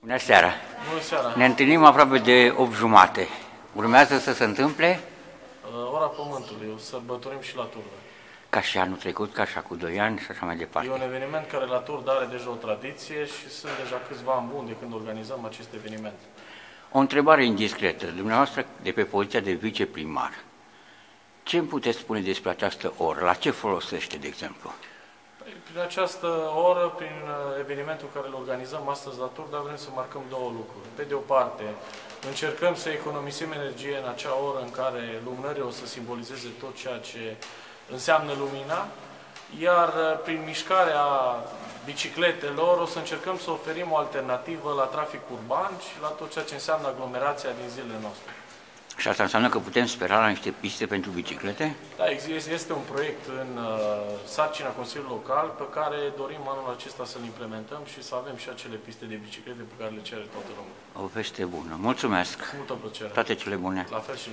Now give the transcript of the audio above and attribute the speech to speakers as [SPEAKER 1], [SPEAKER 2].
[SPEAKER 1] Bună seara!
[SPEAKER 2] Bună seara!
[SPEAKER 1] Ne întâlnim aproape de 8 jumate. Urmează să se întâmple
[SPEAKER 2] Uh, Ora Pământului, o sărbătorim și la Turda.
[SPEAKER 1] ca și anul trecut, ca și acum 2 ani și așa mai
[SPEAKER 2] E un
[SPEAKER 1] departe.
[SPEAKER 2] eveniment care la Turda are deja o tradiție și sunt deja câțiva ani buni de când organizăm acest eveniment.
[SPEAKER 1] O întrebare indiscretă. Dumneavoastră, de pe poziția de viceprimar, ce îmi puteți spune despre această oră? La ce folosește, de exemplu?
[SPEAKER 2] Păi, Prin această oră, prin uh, evenimentul care îl organizăm astăzi la Turda, vrem să marcăm două lucruri. Pe de o parte, încercăm să economisim energie în acea oră în care lumânările o să simbolizeze tot ceea ce înseamnă lumina, iar uh, prin mișcarea bicicletelor o să încercăm să oferim o alternativă la trafic urban și la tot ceea ce înseamnă aglomerația din zilele noastre.
[SPEAKER 1] Și asta înseamnă că putem spera la niște piste pentru biciclete?
[SPEAKER 2] Da, ex- este un proiect în uh, sarcina Consiliului Local pe care dorim anul acesta să-l implementăm și să avem și acele piste de biciclete pe care le cere toată lumea.
[SPEAKER 1] O veste bună. Mulțumesc!
[SPEAKER 2] Cu multă plăcere.
[SPEAKER 1] Toate cele bune!
[SPEAKER 2] La fel și